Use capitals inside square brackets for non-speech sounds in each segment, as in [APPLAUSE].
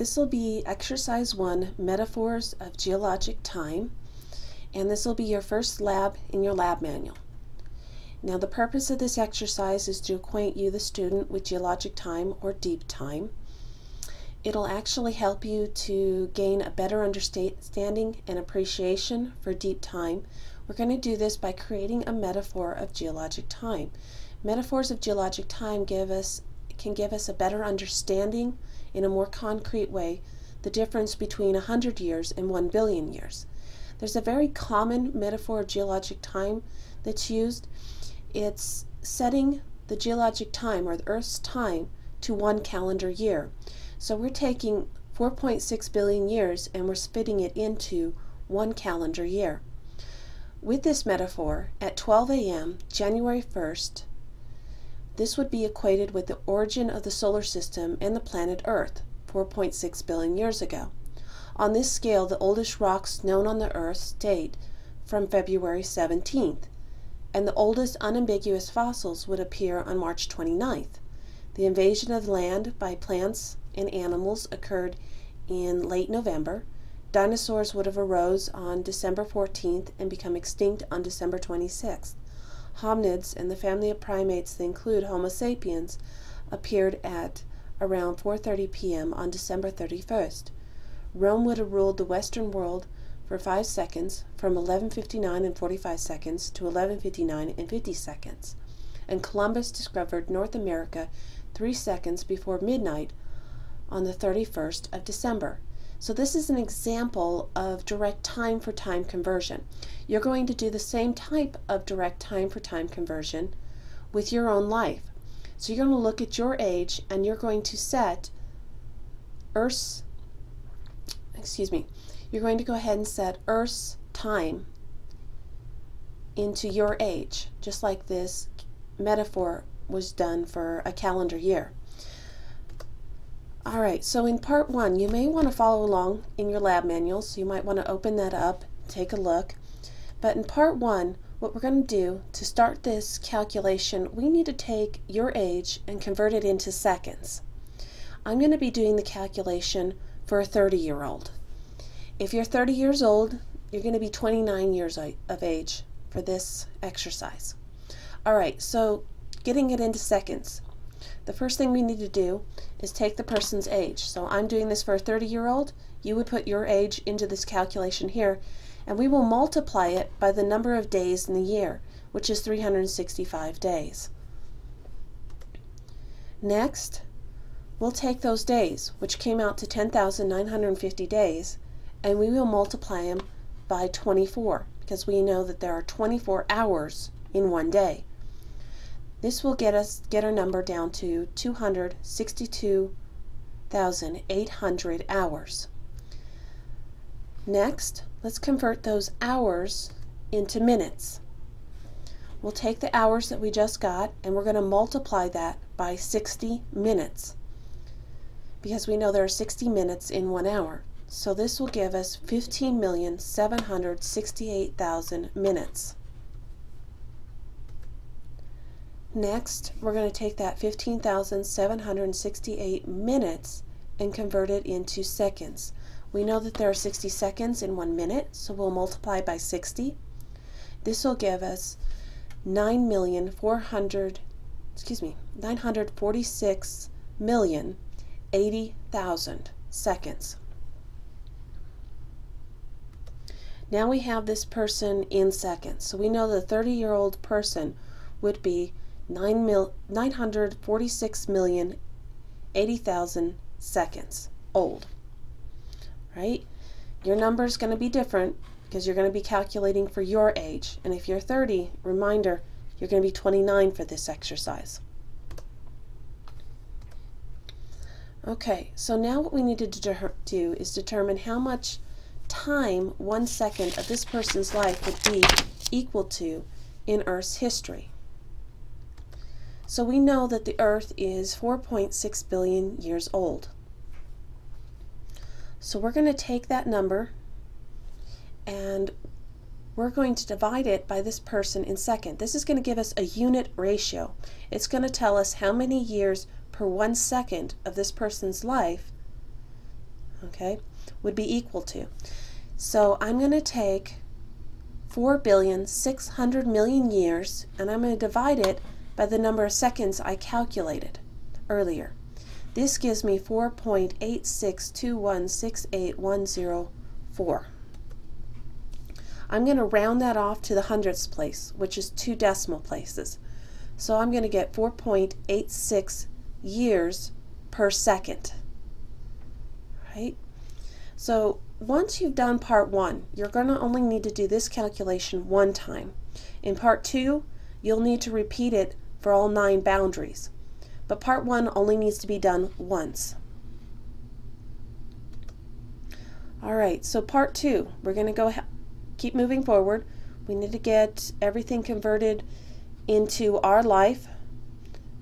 This will be exercise one, metaphors of geologic time, and this will be your first lab in your lab manual. Now the purpose of this exercise is to acquaint you, the student, with geologic time or deep time. It'll actually help you to gain a better understanding and appreciation for deep time. We're going to do this by creating a metaphor of geologic time. Metaphors of geologic time give us can give us a better understanding in a more concrete way the difference between 100 years and 1 billion years. There's a very common metaphor of geologic time that's used. It's setting the geologic time or the Earth's time to one calendar year. So we're taking 4.6 billion years and we're fitting it into one calendar year. With this metaphor, at 12 a.m., January 1st, this would be equated with the origin of the solar system and the planet Earth 4.6 billion years ago. On this scale, the oldest rocks known on the Earth date from February 17th, and the oldest unambiguous fossils would appear on March 29th. The invasion of land by plants and animals occurred in late November. Dinosaurs would have arose on December 14th and become extinct on December 26th. Hominids and the family of primates that include Homo sapiens appeared at around 4:30 p.m. on December 31st. Rome would have ruled the western world for 5 seconds from 11:59 and 45 seconds to 11:59 and 50 seconds. And Columbus discovered North America 3 seconds before midnight on the 31st of December. So this is an example of direct time for time conversion. You're going to do the same type of direct time for time conversion with your own life. So you're going to look at your age and you're going to set Earth's, excuse me, you're going to go ahead and set Earth's time into your age, just like this metaphor was done for a calendar year. All right, so in part one, you may want to follow along in your lab manual, so you might want to open that up, take a look. But in part one, what we're going to do to start this calculation, we need to take your age and convert it into seconds. I'm going to be doing the calculation for a 30-year-old. If you're 30 years old, you're going to be 29 years of age for this exercise. All right, so getting it into seconds. The first thing we need to do is take the person's age. So I'm doing this for a 30 year old. You would put your age into this calculation here and we will multiply it by the number of days in the year, which is 365 days. Next, we'll take those days, which came out to 10,950 days, and we will multiply them by 24 because we know that there are 24 hours in one day. This will get us get our number down to 262,800 hours. Next, let's convert those hours into minutes. We'll take the hours that we just got and we're going to multiply that by 60 minutes because we know there are 60 minutes in one hour. So this will give us 15,768,000 minutes. Next, we're going to take that 15,768 minutes and convert it into seconds. We know that there are 60 seconds in one minute, so we'll multiply by 60. This will give us 9,400, excuse me, 946,080,000 seconds. Now we have this person in seconds. So we know the 30-year-old person would be 9 mil, 946,080,000 seconds old. Right? Your number is going to be different because you're going to be calculating for your age. And if you're 30, reminder, you're going to be 29 for this exercise. Okay, so now what we need to do is determine how much time one second of this person's life would be equal to in Earth's history. So we know that the Earth is 4.6 billion years old. So we're going to take that number and we're going to divide it by this person in second. This is going to give us a unit ratio. It's going to tell us how many years per one second of this person's life okay, would be equal to. So I'm going to take 4 billion 600 million years and I'm going to divide it by the number of seconds I calculated earlier. This gives me 4.862168104. I'm going to round that off to the hundredths place, which is two decimal places. So I'm going to get 4.86 years per second. Right? So once you've done part one, you're going to only need to do this calculation one time. In part two, you'll need to repeat it for all nine boundaries. But part one only needs to be done once. All right, so part two, we're going to go keep moving forward. We need to get everything converted into our life.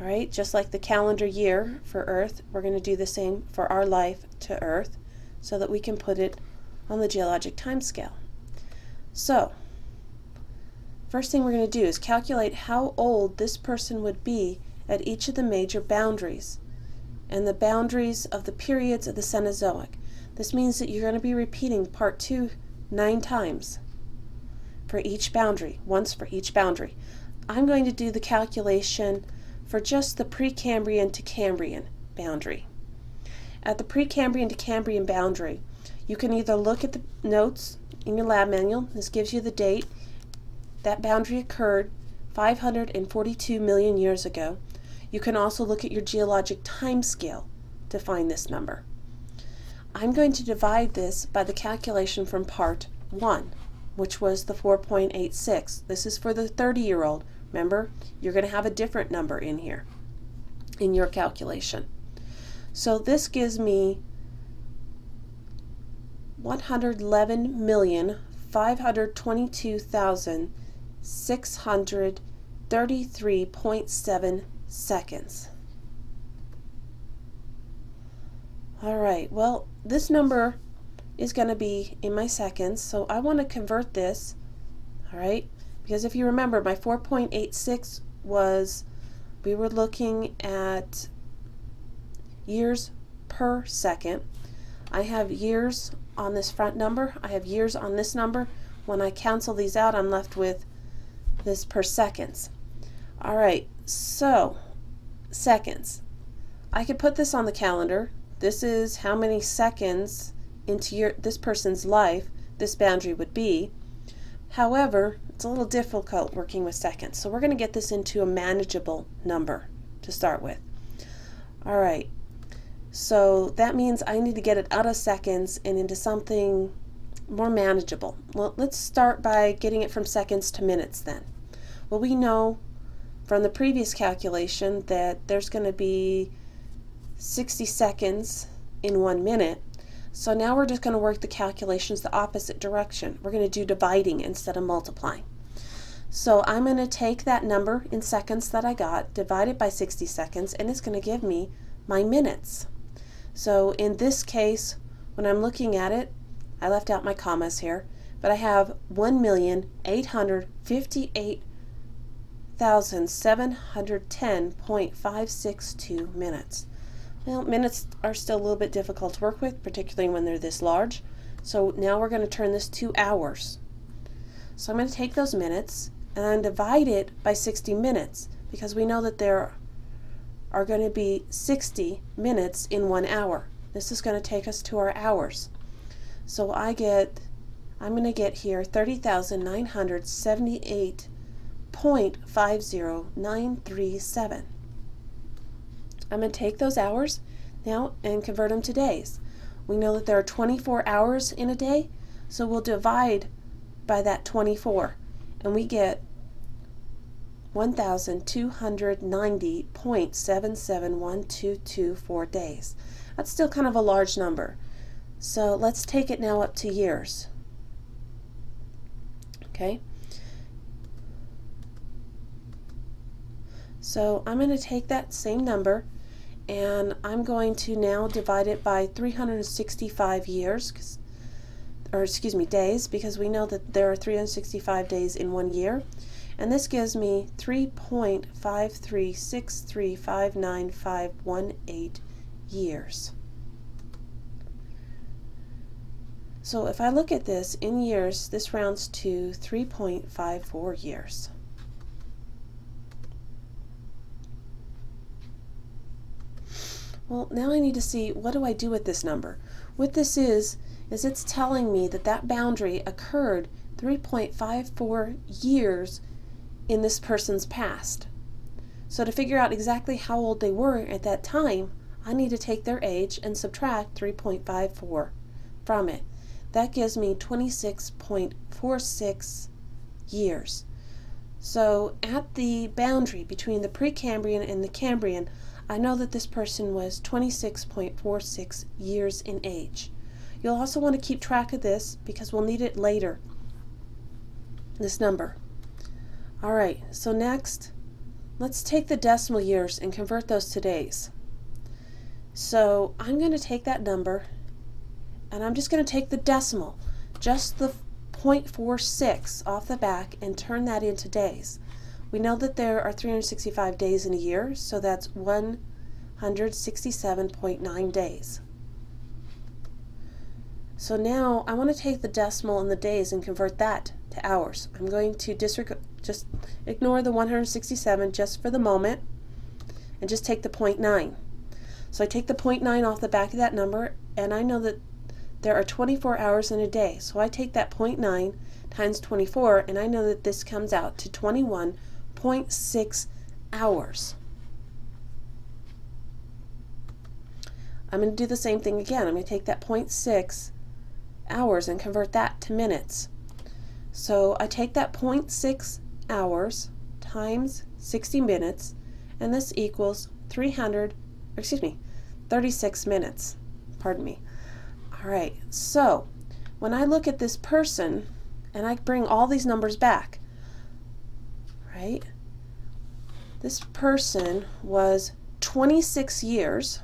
All right, just like the calendar year for Earth, we're going to do the same for our life to Earth so that we can put it on the geologic time scale. So, first thing we're going to do is calculate how old this person would be at each of the major boundaries and the boundaries of the periods of the Cenozoic. This means that you're going to be repeating part 2 nine times for each boundary, once for each boundary. I'm going to do the calculation for just the Precambrian to Cambrian boundary. At the Precambrian to Cambrian boundary, you can either look at the notes in your lab manual, this gives you the date, that boundary occurred 542 million years ago. You can also look at your geologic time scale to find this number. I'm going to divide this by the calculation from part 1, which was the 4.86. This is for the 30-year-old. Remember, you're going to have a different number in here in your calculation. So this gives me 111,522,633.7 seconds. All right, well, this number is going to be in my seconds, so I want to convert this, all right, because if you remember, my 4.86 was, we were looking at years per second. I have years on this front number. I have years on this number. When I cancel these out, I'm left with this per seconds. All right, so seconds. I could put this on the calendar. This is how many seconds into your this person's life this boundary would be. However, it's a little difficult working with seconds, so we're going to get this into a manageable number to start with. All right, so that means I need to get it out of seconds and into something more manageable. Well, let's start by getting it from seconds to minutes then. Well, we know from the previous calculation that there's going to be 60 seconds in one minute. So now we're just going to work the calculations the opposite direction. We're going to do dividing instead of multiplying. So I'm going to take that number in seconds that I got, divide it by 60 seconds, and it's going to give me my minutes. So in this case, when I'm looking at it, I left out my commas here, but I have 1,858,710.562 minutes. Well, minutes are still a little bit difficult to work with, particularly when they're this large. So now we're going to turn this to hours. So I'm going to take those minutes and divide it by 60 minutes because we know that there are going to be 60 minutes in one hour. This is going to take us to our hours. So I get, I'm going to get here 30,978.50937. I'm going to take those hours now and convert them to days. We know that there are 24 hours in a day, so we'll divide by that 24 and we get 1,290.771224 days. That's still kind of a large number. So let's take it now up to years. Okay. So I'm going to take that same number and I'm going to now divide it by 365 years, or excuse me, days, because we know that there are 365 days in one year and this gives me 3.536359518 years. So if I look at this in years, this rounds to 3.54 years. Well, now I need to see what do I do with this number. What this is, is it's telling me that that boundary occurred 3.54 years in this person's past. So to figure out exactly how old they were at that time, I need to take their age and subtract 3.54 from it. That gives me 26.46 years. So at the boundary between the Precambrian and the Cambrian, I know that this person was 26.46 years in age. You'll also want to keep track of this because we'll need it later, this number. All right, so next, let's take the decimal years and convert those to days. So I'm going to take that number and I'm just going to take the decimal, just the 0.46 off the back and turn that into days. We know that there are 365 days in a year, so that's 167.9 days. So now I want to take the decimal and the days and convert that to hours. I'm going to disregard, just ignore the 167 just for the moment and just take the 0.9. So I take the 0.9 off the back of that number and I know that there are 24 hours in a day, so I take that 0.9 times 24, and I know that this comes out to 21.6 hours. I'm going to do the same thing again. I'm going to take that 0.6 hours and convert that to minutes. So I take that 0.6 hours times 60 minutes, and this equals 300, excuse me, 36 minutes. Pardon me. All right, so when I look at this person and I bring all these numbers back, right? This person was 26 years,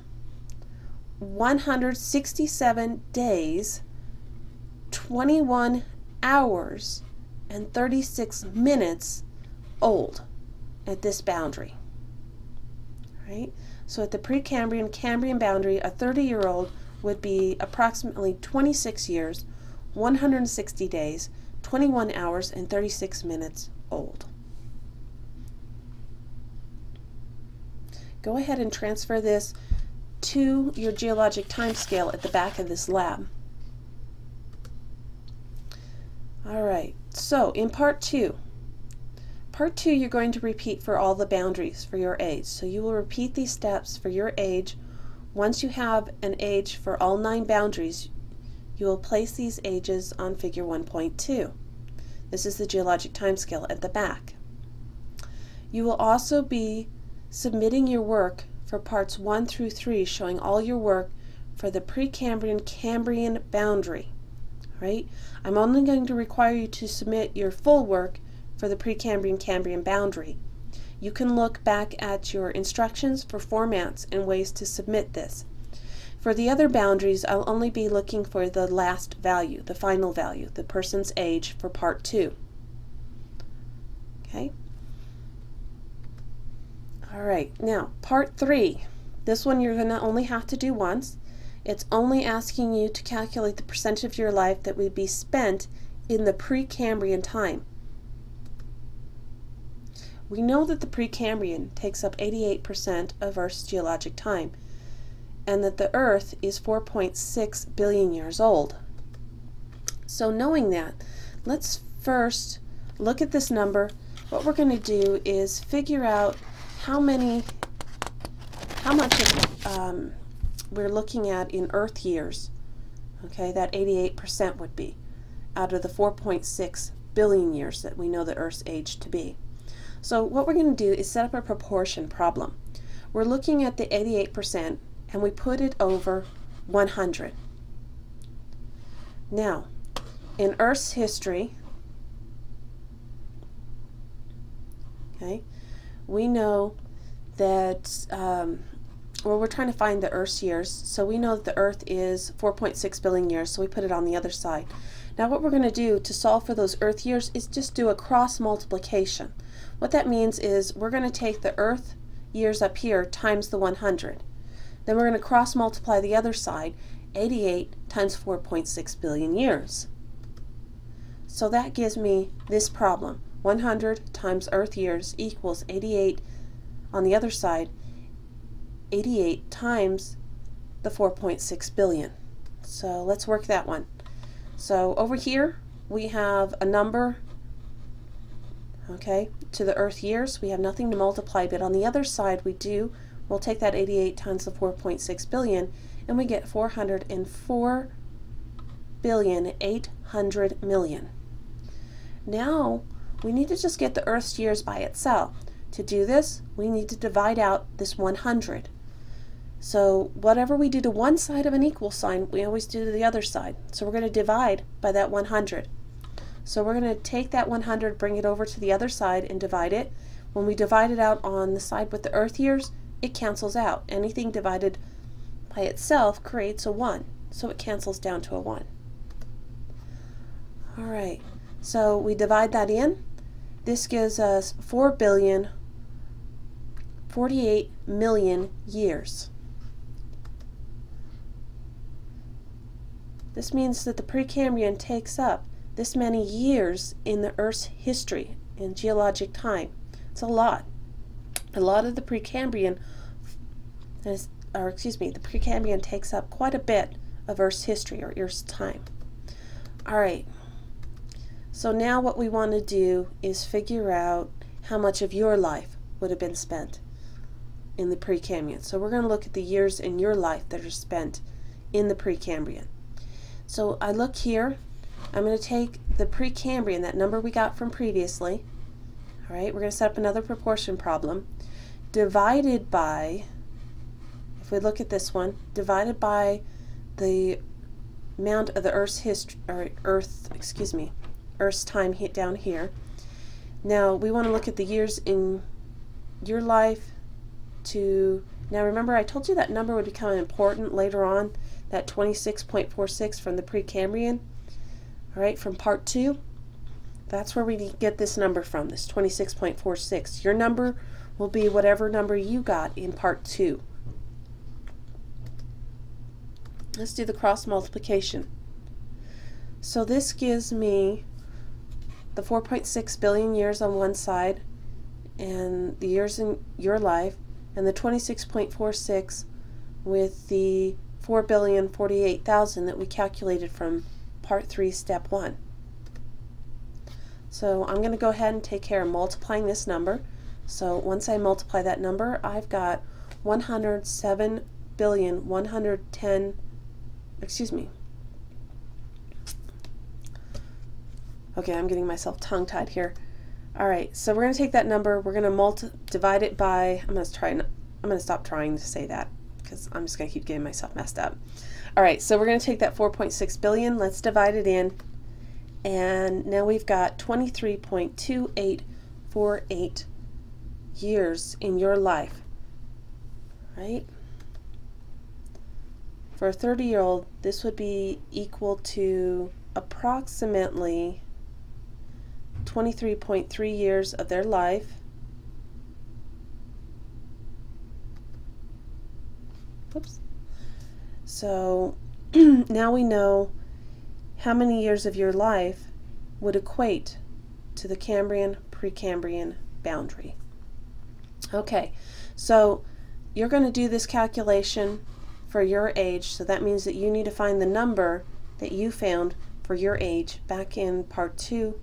167 days, 21 hours, and 36 minutes old at this boundary. Right? So at the Precambrian Cambrian boundary, a 30 year old would be approximately 26 years, 160 days, 21 hours, and 36 minutes old. Go ahead and transfer this to your geologic time scale at the back of this lab. All right, so in part two, part two you're going to repeat for all the boundaries for your age. So you will repeat these steps for your age once you have an age for all nine boundaries, you will place these ages on figure 1.2. This is the geologic timescale at the back. You will also be submitting your work for parts 1 through 3 showing all your work for the Precambrian Cambrian boundary. Right? I'm only going to require you to submit your full work for the Precambrian Cambrian boundary. You can look back at your instructions for formats and ways to submit this. For the other boundaries, I'll only be looking for the last value, the final value, the person's age for part two. Okay? All right, now part three. This one you're going to only have to do once. It's only asking you to calculate the percentage of your life that would be spent in the Precambrian time. We know that the Precambrian takes up 88% of Earth's geologic time, and that the Earth is 4.6 billion years old. So knowing that, let's first look at this number. What we're going to do is figure out how many, how much of, um, we're looking at in Earth years. Okay, that 88% would be out of the 4.6 billion years that we know the Earth's age to be. So what we're going to do is set up a proportion problem. We're looking at the 88% and we put it over 100. Now, in Earth's history, okay, we know that, um, well, we're trying to find the Earth's years, so we know that the Earth is 4.6 billion years, so we put it on the other side. Now what we're going to do to solve for those Earth years is just do a cross multiplication. What that means is we're going to take the Earth years up here times the 100. Then we're going to cross multiply the other side 88 times 4.6 billion years. So that gives me this problem. 100 times Earth years equals 88 on the other side, 88 times the 4.6 billion. So let's work that one. So over here we have a number, okay, to the Earth years. We have nothing to multiply, but on the other side we do. We'll take that 88 times the 4.6 billion, and we get 404 billion 800 million. Now we need to just get the Earth's years by itself. To do this, we need to divide out this 100. So whatever we do to one side of an equal sign, we always do to the other side. So we're going to divide by that 100. So we're going to take that 100, bring it over to the other side and divide it. When we divide it out on the side with the earth years, it cancels out. Anything divided by itself creates a 1. So it cancels down to a 1. All right, so we divide that in. This gives us 4 billion 48 million years. This means that the Precambrian takes up this many years in the Earth's history in geologic time. It's a lot. A lot of the Precambrian is, or excuse me, the Precambrian takes up quite a bit of Earth's history or Earth's time. All right. So now what we want to do is figure out how much of your life would have been spent in the Precambrian. So we're going to look at the years in your life that are spent in the Precambrian. So I look here. I'm going to take the Precambrian, that number we got from previously. All right, we're going to set up another proportion problem. Divided by, if we look at this one, divided by the amount of the Earth's history, or Earth, excuse me, Earth's time hit down here. Now we want to look at the years in your life to, now remember I told you that number would become important later on, that 26.46 from the Precambrian, all right, from part two. That's where we get this number from, this 26.46. Your number will be whatever number you got in part two. Let's do the cross multiplication. So this gives me the 4.6 billion years on one side and the years in your life and the 26.46 with the 4,048,000 that we calculated from part 3 step 1. So I'm going to go ahead and take care of multiplying this number. So once I multiply that number I've got 107 billion 110 excuse me Okay, I'm getting myself tongue-tied here. All right, so we're going to take that number, we're going to multi divide it by, I'm to try, I'm going to stop trying to say that because I'm just going to keep getting myself messed up. All right, so we're going to take that 4.6 billion, let's divide it in, and now we've got 23.2848 years in your life, right? For a 30-year-old, this would be equal to approximately 23.3 years of their life. So [CLEARS THROAT] now we know how many years of your life would equate to the Cambrian Precambrian boundary. Okay, so you're going to do this calculation for your age, so that means that you need to find the number that you found for your age back in part 2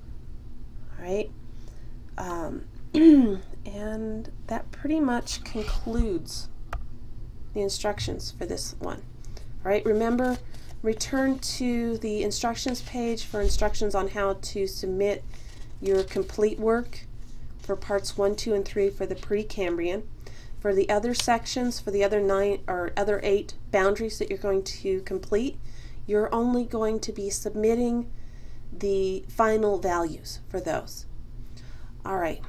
All right, Um, [CLEARS THROAT] and that pretty much concludes the instructions for this one. All right, remember, return to the instructions page for instructions on how to submit your complete work for parts 1, 2, and 3 for the Precambrian. For the other sections, for the other nine or other eight boundaries that you're going to complete, you're only going to be submitting the final values for those. All right.